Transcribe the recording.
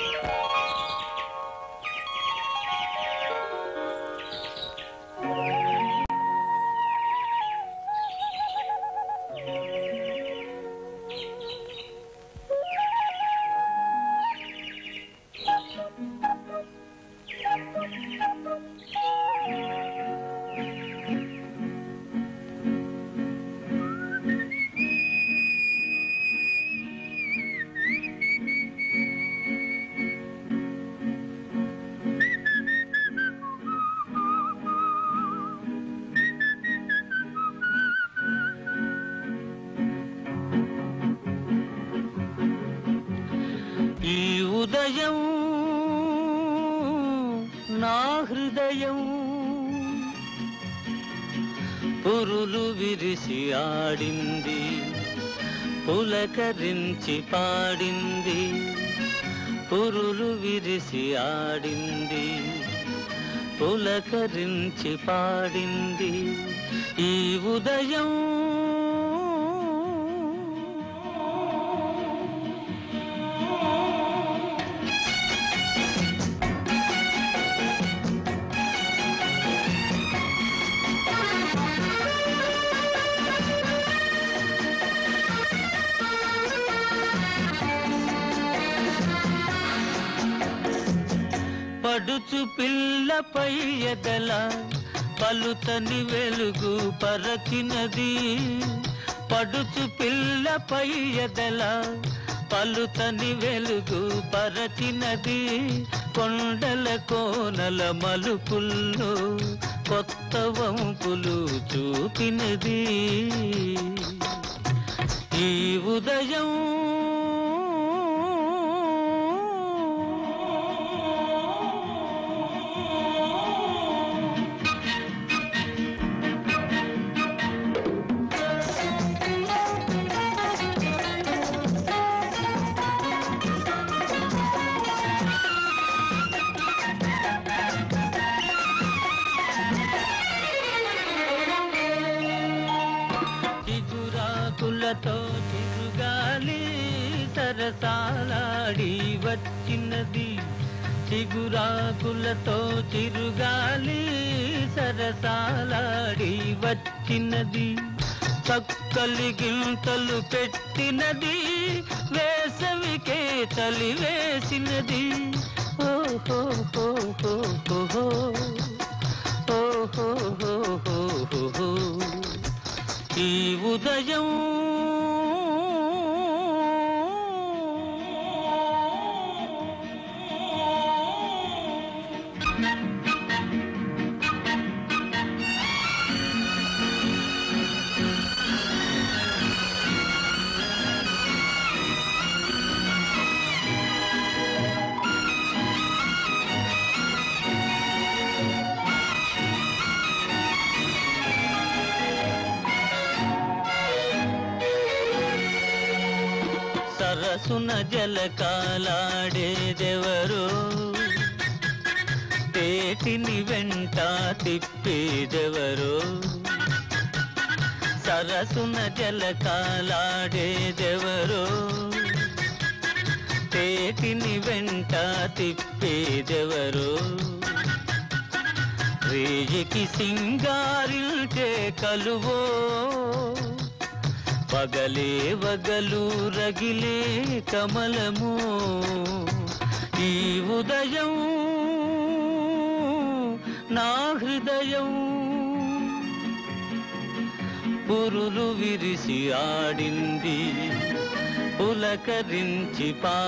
ఈ హృదయం నా హృదయం. పురులు విరిసి ఆడింది పులకరించి పాడింది. పురులు విరిసి ఆడింది పులకరించి పాడింది. ఈ ఉదయం పడుచు పిల్లపై ఎదల పలుతని వెలుగు పరచినది. పడుచు పిల్లపై ఎదల పలుతని వెలుగు పరచినది. కొండల కోనల మలుపుల్లో కొత్త వంపులు చూపినది. ఈ ఉదయం చిగురాకులతో చిరుగాలి సరసాలాడి వచ్చినది. చిగురాకులతో చిరుగాలి సరసాలాడి వచ్చినది. చక్కలి గింతలు పెట్టినది వేసవికే తలి వేసినది. ఓహో హో హో ఓహో హో హో. ఈ ఉదయం సరసున జలకాలాడేదెవరో? వేటిని వెంట తిప్పేదెవరో? సరసున జలకాలాడేదెవరో? తేటిని వెంట తిప్పేదెవరో? రేయికి సింగారిల్టే కలువో పగలే వగలు రగిలే కమలము? ఈ ఉదయం నా హృదయం. పురులు విరిసి ఆడింది పులకరించి పా